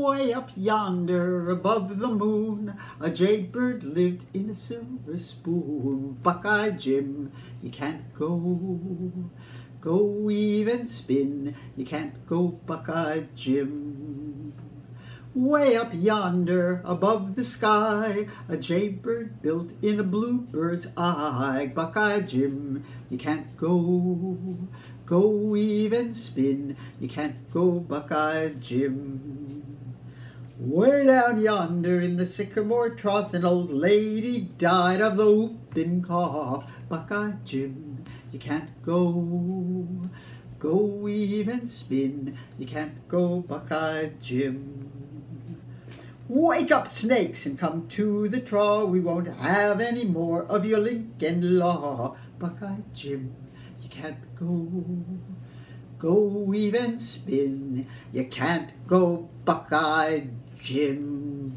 Way up yonder above the moon, a jaybird lived in a silver spoon. Buckeye Jim, you can't go, go weave and spin, you can't go Buckeye Jim. Way up yonder above the sky, a jaybird built in a bluebird's eye. Buckeye Jim, you can't go, go weave and spin, you can't go Buckeye Jim. Way down yonder in the sycamore trough, an old lady died of the whooping cough. Buckeye Jim, you can't go, go weave and spin, you can't go Buckeye Jim. Wake up, snakes, and come to the trough. We won't have any more of your Lincoln law. Buckeye Jim, you can't go, go weave and spin. You can't go Buckeye Jim.